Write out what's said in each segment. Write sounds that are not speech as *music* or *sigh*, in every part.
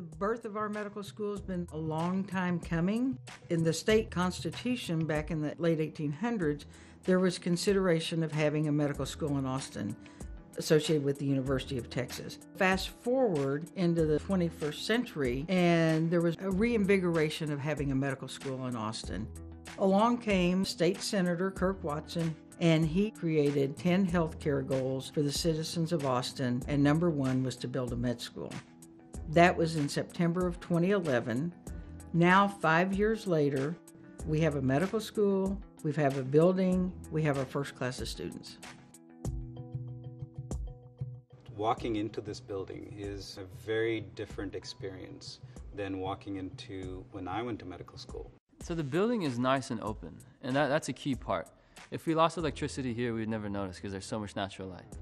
The birth of our medical school has been a long time coming. In the state constitution back in the late 1800s, there was consideration of having a medical school in Austin associated with the University of Texas. Fast forward into the 21st century, and there was a reinvigoration of having a medical school in Austin. Along came State Senator Kirk Watson, and he created 10 healthcare goals for the citizens of Austin, and number one was to build a med school. That was in September of 2011. Now, five years later, we have a medical school, we have a building, we have our first class of students. Walking into this building is a very different experience than walking into when I went to medical school. So the building is nice and open, and that, that's a key part. If we lost electricity here, we'd never notice because there's so much natural light.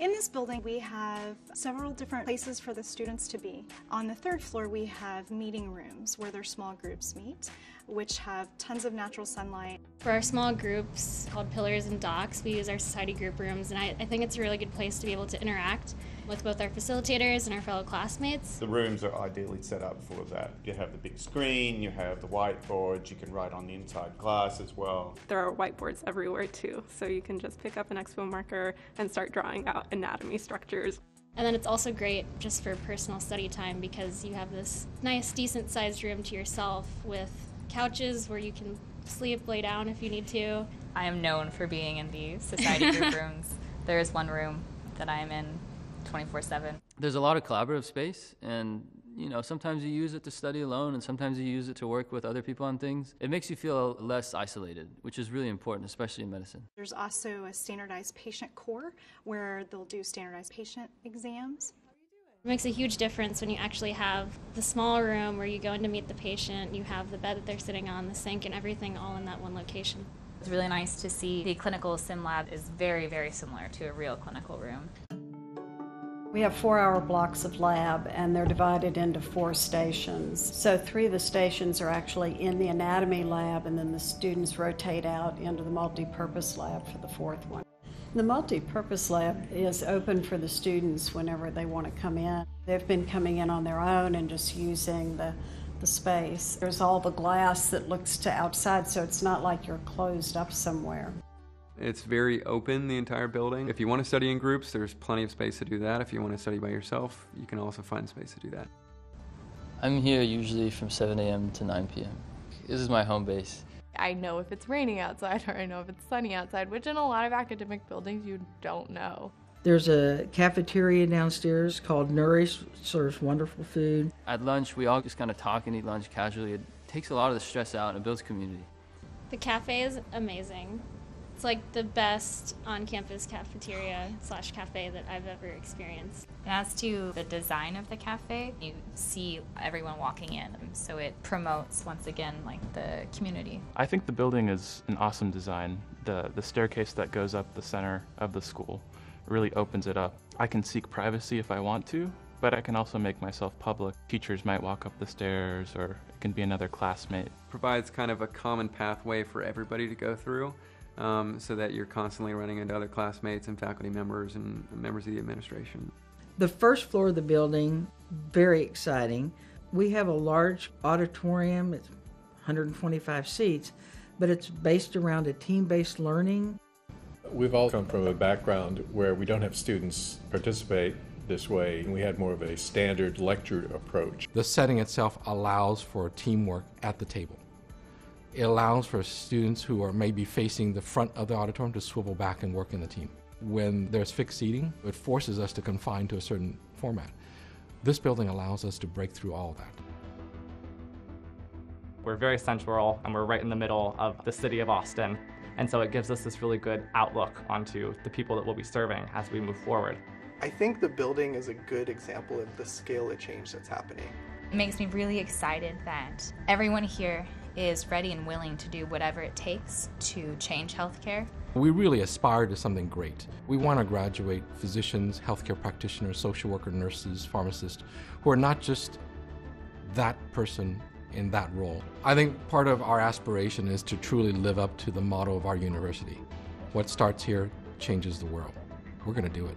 In this building, we have several different places for the students to be. On the third floor, we have meeting rooms where their small groups meet, which have tons of natural sunlight. For our small groups called Pillars and Docks, we use our society group rooms, and I, I think it's a really good place to be able to interact with both our facilitators and our fellow classmates. The rooms are ideally set up for that. You have the big screen, you have the whiteboards, you can write on the inside glass as well. There are whiteboards everywhere too, so you can just pick up an expo marker and start drawing out anatomy structures. And then it's also great just for personal study time because you have this nice, decent sized room to yourself with couches where you can sleep, lay down if you need to. I am known for being in the society group *laughs* rooms. There is one room that I am in 24 7. There's a lot of collaborative space, and you know, sometimes you use it to study alone, and sometimes you use it to work with other people on things. It makes you feel less isolated, which is really important, especially in medicine. There's also a standardized patient core where they'll do standardized patient exams. It makes a huge difference when you actually have the small room where you go in to meet the patient, you have the bed that they're sitting on, the sink, and everything all in that one location. It's really nice to see the clinical sim lab is very, very similar to a real clinical room. We have four hour blocks of lab and they're divided into four stations. So, three of the stations are actually in the anatomy lab, and then the students rotate out into the multi purpose lab for the fourth one. The multi purpose lab is open for the students whenever they want to come in. They've been coming in on their own and just using the, the space. There's all the glass that looks to outside, so it's not like you're closed up somewhere. It's very open, the entire building. If you want to study in groups, there's plenty of space to do that. If you want to study by yourself, you can also find space to do that. I'm here usually from 7 a.m. to 9 p.m. This is my home base. I know if it's raining outside or I know if it's sunny outside, which in a lot of academic buildings you don't know. There's a cafeteria downstairs called Nourish, serves wonderful food. At lunch, we all just kind of talk and eat lunch casually. It takes a lot of the stress out and it builds community. The cafe is amazing. It's like the best on-campus cafeteria slash cafe that I've ever experienced. And as to the design of the cafe, you see everyone walking in, so it promotes once again like the community. I think the building is an awesome design. The the staircase that goes up the center of the school really opens it up. I can seek privacy if I want to, but I can also make myself public. Teachers might walk up the stairs or it can be another classmate. Provides kind of a common pathway for everybody to go through um, so that you're constantly running into other classmates and faculty members and members of the administration. The first floor of the building, very exciting. We have a large auditorium, it's 125 seats, but it's based around a team based learning. We've all come from a background where we don't have students participate this way. and We had more of a standard lecture approach. The setting itself allows for teamwork at the table. It allows for students who are maybe facing the front of the auditorium to swivel back and work in the team. When there's fixed seating, it forces us to confine to a certain format. This building allows us to break through all of that. We're very central and we're right in the middle of the city of Austin. And so it gives us this really good outlook onto the people that we'll be serving as we move forward. I think the building is a good example of the scale of change that's happening. It makes me really excited that everyone here is ready and willing to do whatever it takes to change healthcare. We really aspire to something great. We want to graduate physicians, healthcare practitioners, social worker, nurses, pharmacists, who are not just that person in that role. I think part of our aspiration is to truly live up to the motto of our university. What starts here changes the world. We're going to do it.